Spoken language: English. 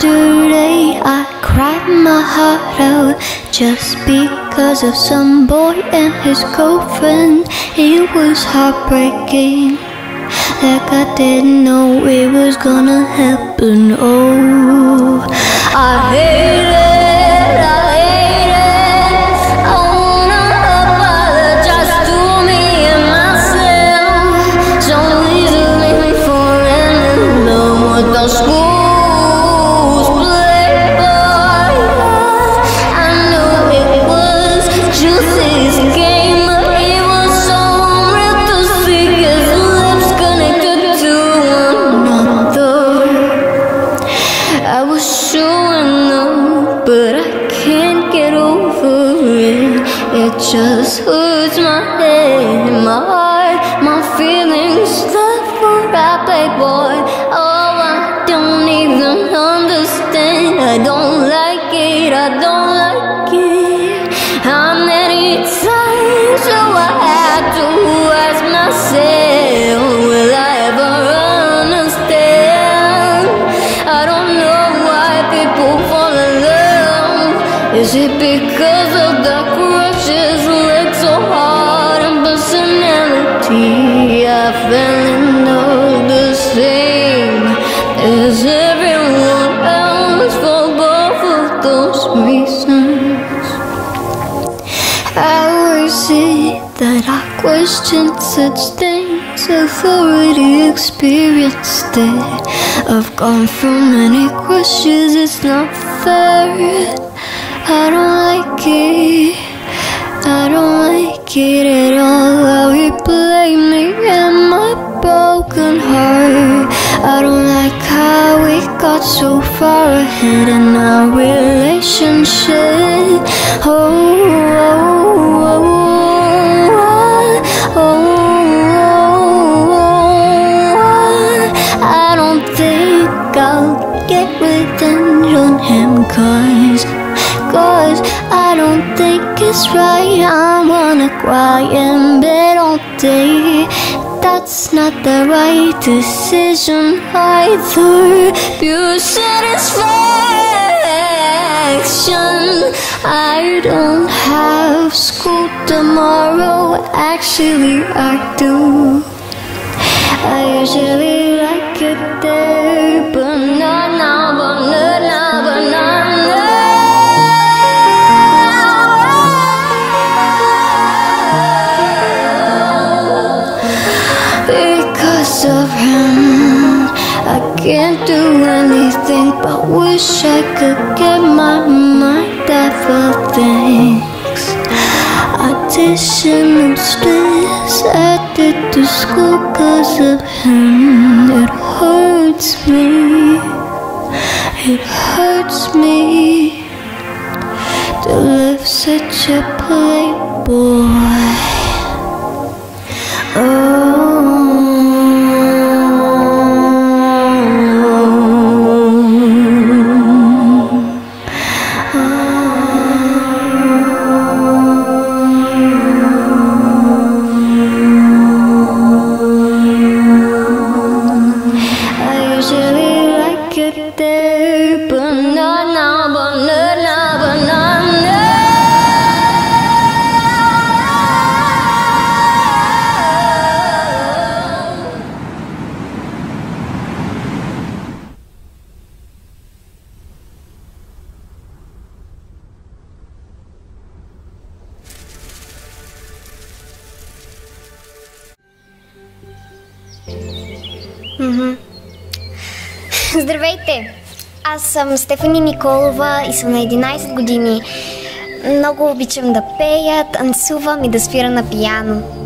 yesterday I cried my heart out just because of some boy and his girlfriend. It was heartbreaking, like I didn't know it was gonna happen. Oh, it. Just hurts my head, my heart, my feelings. Love for a playboy. Oh, I don't even understand. I don't like it. I don't like it. How many times do I have to ask myself, will I ever understand? I don't know why people fall in love. Is it because personality? I fell in love the same as everyone else for both of those reasons. How is it that I question such things? I've already experienced it. I've gone through many questions. it's not fair. I don't like it. I don't like it at all. Me and my broken heart. I don't like how we got so far ahead in our relationship. Oh, oh, oh, oh, oh, oh. I don't think I'll get revenge on him, cause, cause I don't think it's right. I wanna cry in bed all day. That's not the right decision either. Pure satisfaction. I don't have school tomorrow. Actually, I do. I usually like it there, but not can't do anything but wish I could get my mind off of things. Audition and stress added to school cause of him. It hurts me. It hurts me to live such a playboy. Oh. Здравейте! Аз съм Стефани Николова и съм на 11 години. Много обичам да пея, танцувам и да свира на пияно.